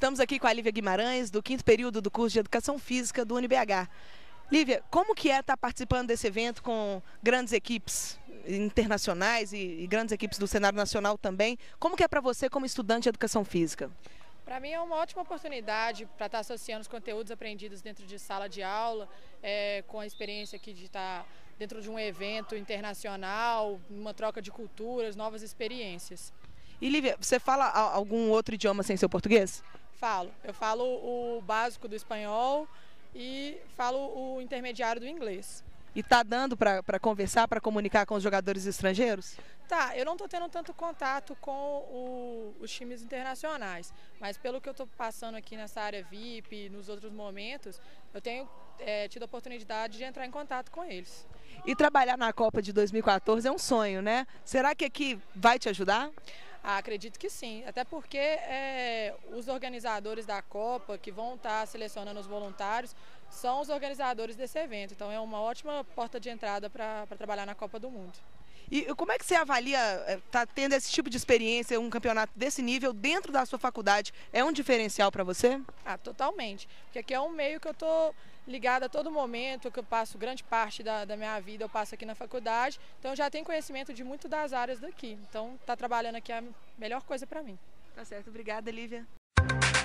Estamos aqui com a Lívia Guimarães, do quinto período do curso de Educação Física do UniBH. Lívia, como que é estar participando desse evento com grandes equipes internacionais e, e grandes equipes do cenário nacional também? Como que é para você como estudante de Educação Física? Para mim é uma ótima oportunidade para estar associando os conteúdos aprendidos dentro de sala de aula, é, com a experiência aqui de estar dentro de um evento internacional, uma troca de culturas, novas experiências. E Lívia, você fala algum outro idioma sem ser o português? Falo. Eu falo o básico do espanhol e falo o intermediário do inglês. E tá dando para conversar, para comunicar com os jogadores estrangeiros? Tá, eu não estou tendo tanto contato com o, os times internacionais, mas pelo que eu estou passando aqui nessa área VIP, nos outros momentos, eu tenho é, tido a oportunidade de entrar em contato com eles. E trabalhar na Copa de 2014 é um sonho, né? Será que aqui vai te ajudar? Ah, acredito que sim, até porque é, os organizadores da Copa que vão estar selecionando os voluntários são os organizadores desse evento, então é uma ótima porta de entrada para trabalhar na Copa do Mundo. E como é que você avalia, tá tendo esse tipo de experiência, um campeonato desse nível dentro da sua faculdade, é um diferencial para você? Ah, totalmente, porque aqui é um meio que eu estou ligada a todo momento, que eu passo grande parte da, da minha vida, eu passo aqui na faculdade, então eu já tenho conhecimento de muito das áreas daqui, então tá trabalhando aqui é a melhor coisa para mim. Tá certo, obrigada Lívia. Bye.